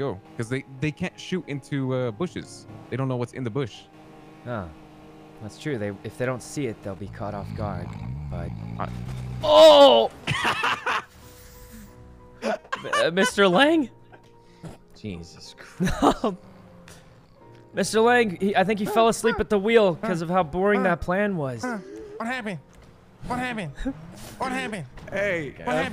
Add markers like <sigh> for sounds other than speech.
go because they they can't shoot into uh, bushes. They don't know what's in the bush. Oh, that's true. They if they don't see it, they'll be caught off guard. But oh, <laughs> uh, Mr. Lang, Jesus <laughs> Christ. Mr. Lang, he, I think he fell asleep at the wheel because of how boring that plan was. What happened? What happened? What happened? Hey, What happened?